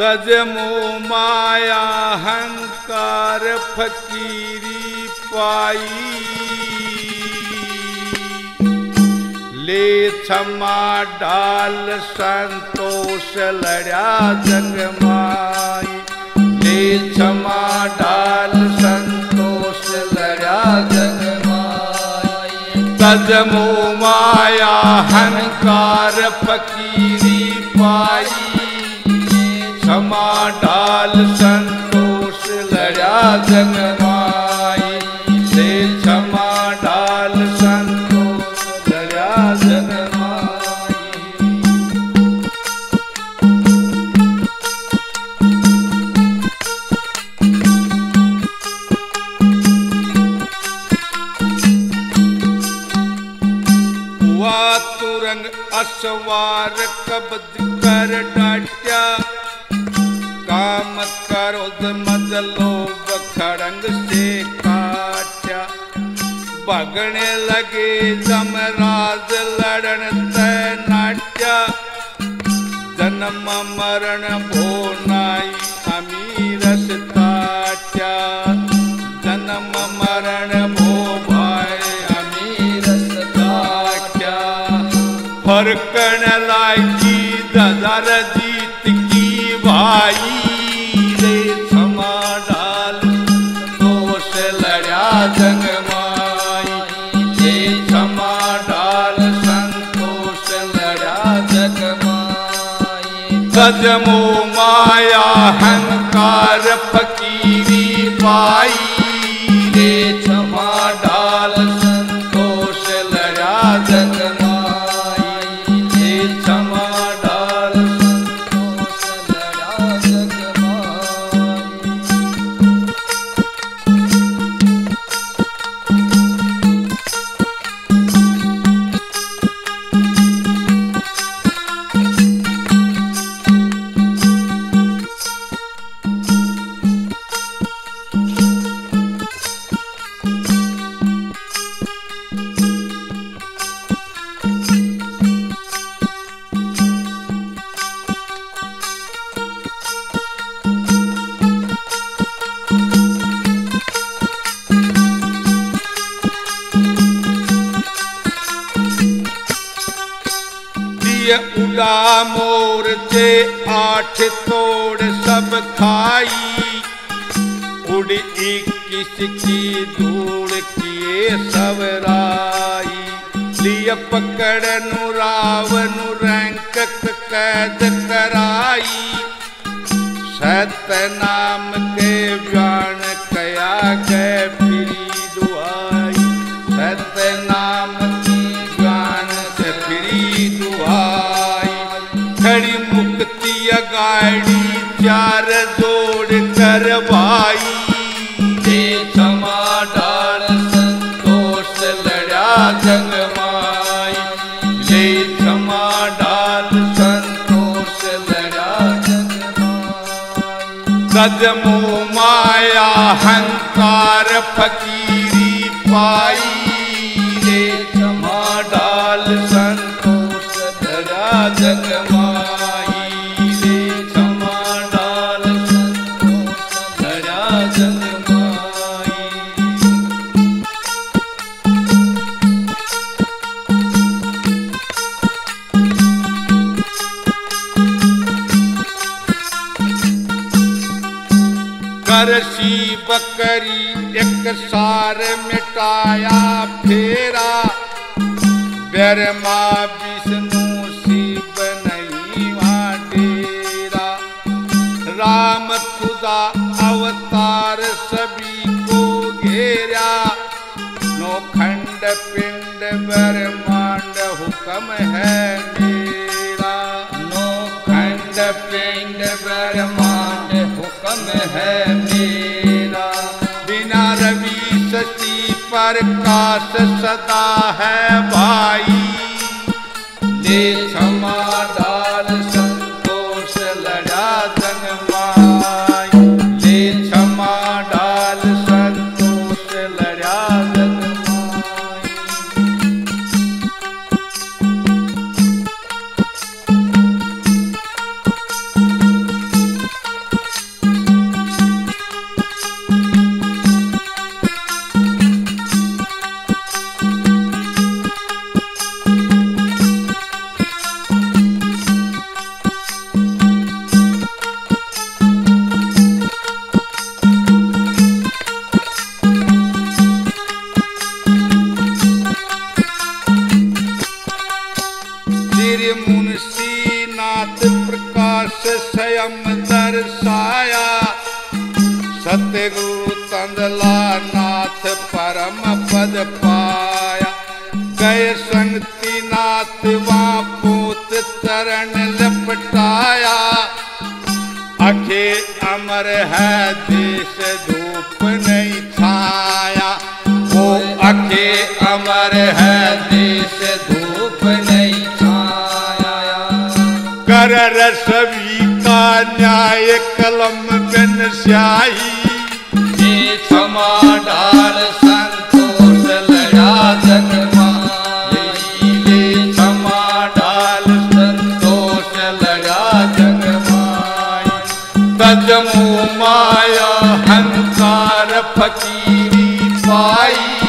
तजमो माया हंकार फकीरी पाई। ले क्षमा डाल संतोष लड़ा जग माई ले क्षमा डाल संतोष लड़ा जग माई तजमो माया हंकार फकीरी पाई। क्षमा डाल संतोष, लड़ा जग माई ले क्षमा डाल संतोष, लड़ा जग तुरंग असवार कब्ज कर डाट्या। करोद मद लोभ खड़ंग से काट्या भगने लगे जमराज लड़न तय नाट्या। जन्म मरण भो नाई अमीरस ताट्या जन्म मरण भो भाई अमीरस ताट्या फरकण लायकी ददर जीत की भाई। कदमो माया हंकार फकीरी पाई। रे दिय उड़ा मोर जे आठ तोड़ सब खाई उड़ इक्कीस की धूल किए सब राई लिय पकड़ नु रावण रैंक कैद कराई सत नाम के व्याण कया गए खड़ी मुक्ति गाड़ी चार जोड़ कर भाई जे संतोष लड़ा जग माई। डाल संतोष लड़ा जग कदमो माया हंकार फकीरी पाई। रे क्षमा डाल संतोष लड़ा जग माई। करसी बकरी एक सार मिटाया फेरा। ब्रह्मा, विष्णु, शिव नहीं डेरा। राम खुदा अवतार सभी को घेरा। नौखंड पिंड ब्रह्मांड हुक्म है है मेरा? बिना रवि शशि प्रकाश सदा है भाई। ले क्षमा डाल संतोष लड़ा। मुंशी नाथ प्रकाश स्वयं दर्शाया। सतगुरु तंदला नाथ परम पद पाया। गए संगति नाथ वहाँ पोत चरण लपटाया। अखे अमर है देश धूप नहीं छाया। वो अखे अमर है देश कर रसवी का न्याय कलम बिन स्याही ये क्षमा डाल संतोष लड़ा जग तजमु माया हंकार फकीरी, पाई।